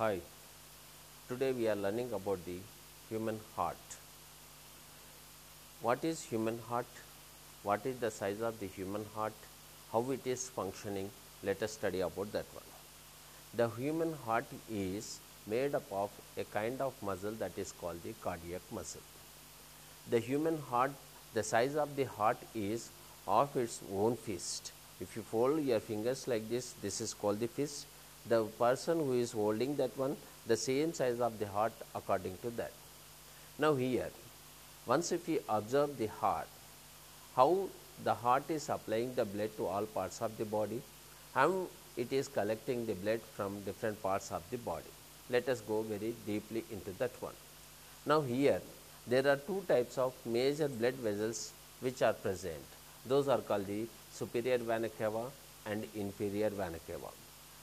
Hi, today we are learning about the human heart. What is human heart? What is the size of the human heart? How it is functioning? Let us study about that one. The human heart is made up of a kind of muscle that is called the cardiac muscle. The human heart, the size of the heart is of its own fist. If you fold your fingers like this, this is called the fist. The person who is holding that one, the same size of the heart according to that. Now here, once if you observe the heart, how the heart is supplying the blood to all parts of the body, how it is collecting the blood from different parts of the body. Let us go very deeply into that one. Now here, there are two types of major blood vessels which are present. Those are called the superior vena cava and inferior vena cava.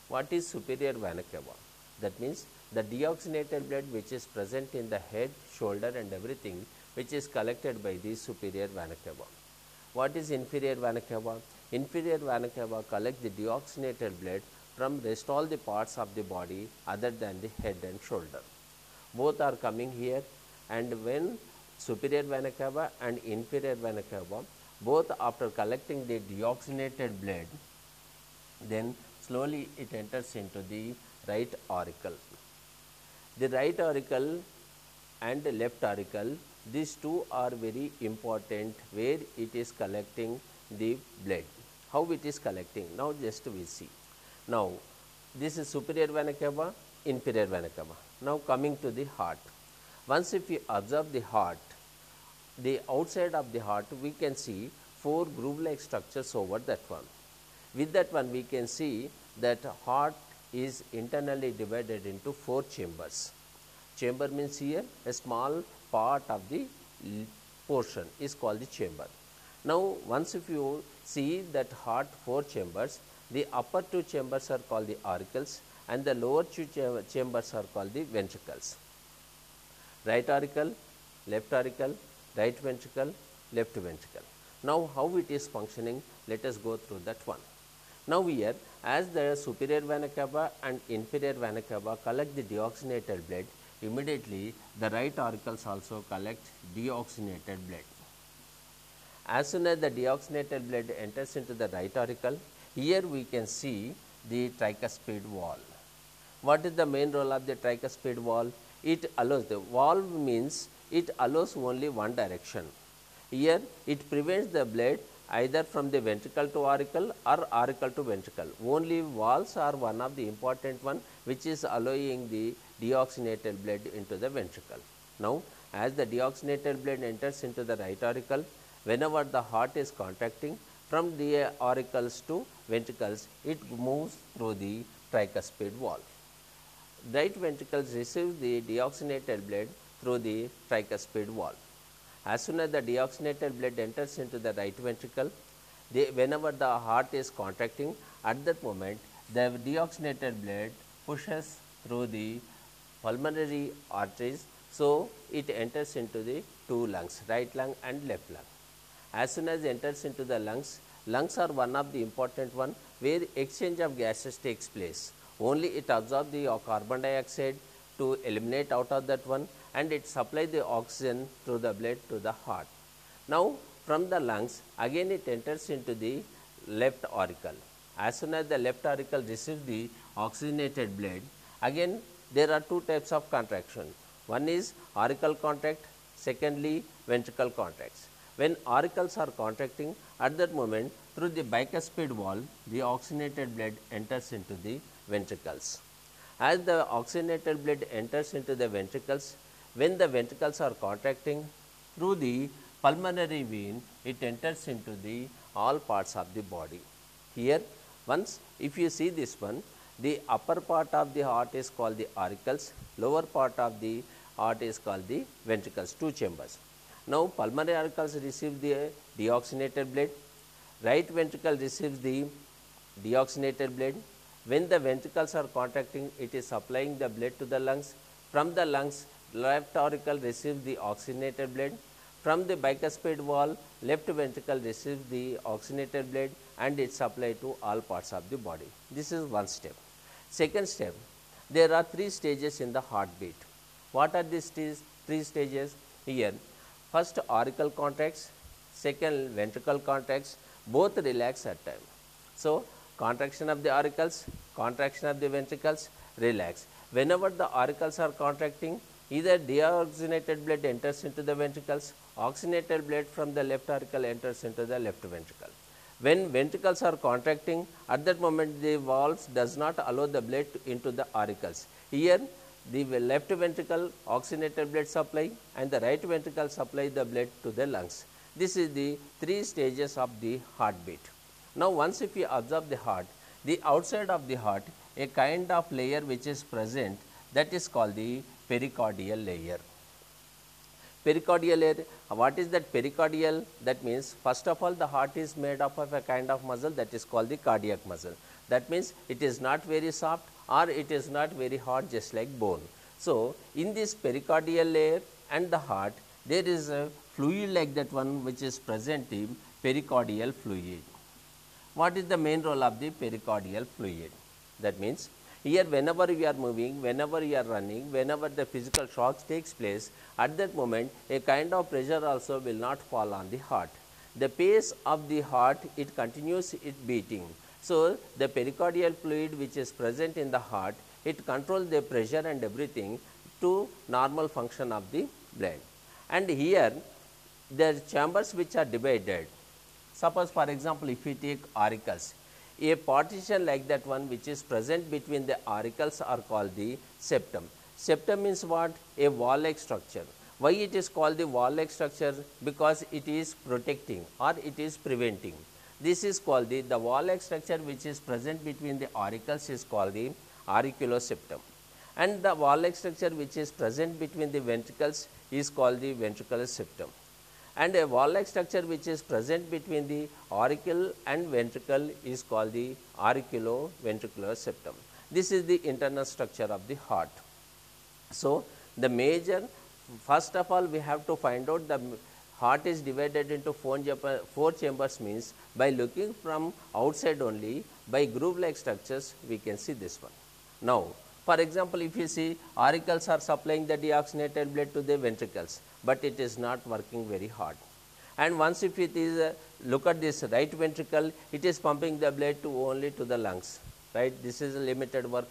What is superior vena cava? That means the deoxygenated blood which is present in the head, shoulder and everything which is collected by the superior vena cava. What is inferior vena cava? Inferior vena cava collect the deoxygenated blood from rest all the parts of the body other than the head and shoulder. Both are coming here and when superior vena cava and inferior vena cava both after collecting the deoxygenated blood then slowly it enters into the right auricle. The right auricle and the left auricle these two are very important where it is collecting the blood. How it is collecting? Now just we see. Now this is superior vena cava, inferior vena cava. Now coming to the heart. Once if you observe the heart, the outside of the heart we can see four groove like structures over that one. With that one we can see that heart is internally divided into four chambers. Chamber means here a small part of the portion is called the chamber. Now once if you see that heart four chambers, the upper two chambers are called the auricles and the lower two chambers are called the ventricles. Right auricle, left auricle, right ventricle, left ventricle. Now how it is functioning, let us go through that one. Now here as the superior vena cava and inferior vena cava collect the deoxygenated blood, immediately the right auricles also collect deoxygenated blood. As soon as the deoxygenated blood enters into the right auricle, here we can see the tricuspid valve. What is the main role of the tricuspid valve? It allows the valve means it allows only one direction. Here it prevents the blood either from the ventricle to auricle or auricle to ventricle. Only valves are one of the important one which is allowing the deoxygenated blood into the ventricle. Now, as the deoxygenated blood enters into the right auricle, whenever the heart is contracting from the auricles to ventricles, it moves through the tricuspid valve. Right ventricles receive the deoxygenated blood through the tricuspid valve. As soon as the deoxygenated blood enters into the right ventricle, the, whenever the heart is contracting, at that moment the deoxygenated blood pushes through the pulmonary arteries. So, it enters into the two lungs, right lung and left lung. As soon as it enters into the lungs, lungs are one of the important one where exchange of gases takes place. Only it absorbs the carbon dioxide to eliminate out of that one and it supply the oxygen through the blood to the heart. Now, from the lungs again it enters into the left auricle. As soon as the left auricle receives the oxygenated blood, again there are two types of contraction. One is auricle contract, secondly ventricle contracts. When auricles are contracting at that moment through the bicuspid valve, the oxygenated blood enters into the ventricles. As the oxygenated blood enters into the ventricles, when the ventricles are contracting through the pulmonary vein, it enters into the all parts of the body. Here, once if you see this one, the upper part of the heart is called the auricles, lower part of the heart is called the ventricles, two chambers. Now, pulmonary auricles receive the deoxygenated blood, right ventricle receives the deoxygenated blood. When the ventricles are contracting, it is supplying the blood to the lungs. From the lungs, left auricle receives the oxygenated blood. From the bicuspid valve, left ventricle receives the oxygenated blood and it supplied to all parts of the body. This is one step. Second step, there are three stages in the heartbeat. What are these three stages? Here, first auricle contracts, second ventricle contracts, both relax at time. So, contraction of the auricles, contraction of the ventricles, relax. Whenever the auricles are contracting, either deoxygenated blood enters into the ventricles, oxygenated blood from the left auricle enters into the left ventricle. When ventricles are contracting, at that moment the valves does not allow the blood into the auricles. Here the left ventricle oxygenated blood supply and the right ventricle supply the blood to the lungs. This is the three stages of the heartbeat. Now, once if you observe the heart, the outside of the heart a kind of layer which is present that is called the pericardial layer. Pericardial layer, what is that pericardial? That means first of all the heart is made up of a kind of muscle that is called the cardiac muscle. That means it is not very soft or it is not very hard just like bone. So, in this pericardial layer and the heart there is a fluid like that one which is present in pericardial fluid. What is the main role of the pericardial fluid? That means here whenever we are moving, whenever we are running, whenever the physical shocks takes place, at that moment a kind of pressure also will not fall on the heart. The pace of the heart, it continues it beating. So, the pericardial fluid which is present in the heart, it controls the pressure and everything to normal function of the blood. And here the chambers which are divided, suppose for example, if we take auricles, a partition like that one which is present between the auricles are called the septum. Septum means what? A wall like structure. Why it is called the wall like structure? Because it is protecting or it is preventing. This is called the, the wall like structure which is present between the auricles is called the auriculoseptum. And the wall like structure which is present between the ventricles is called the ventricular septum and a wall like structure which is present between the auricle and ventricle is called the auriculoventricular septum. This is the internal structure of the heart. So, the major first of all we have to find out the heart is divided into four, four chambers means by looking from outside only by groove like structures we can see this one. Now, for example, if you see auricles are supplying the deoxygenated blood to the ventricles but it is not working very hard. And once if it is uh, look at this right ventricle, it is pumping the blood to only to the lungs, right. This is a limited work.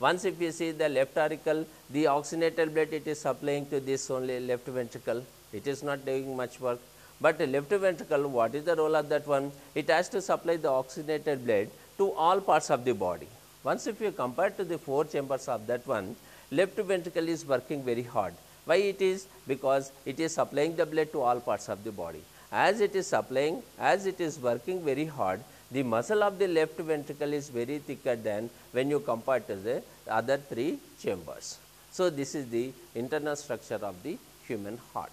Once if you see the left auricle, the oxygenated blood it is supplying to this only left ventricle, it is not doing much work. But left ventricle, what is the role of that one? It has to supply the oxygenated blood to all parts of the body. Once if you compare to the four chambers of that one, left ventricle is working very hard. Why it is? Because it is supplying the blood to all parts of the body. As it is supplying, as it is working very hard, the muscle of the left ventricle is very thicker than when you compare to the other three chambers. So, this is the internal structure of the human heart.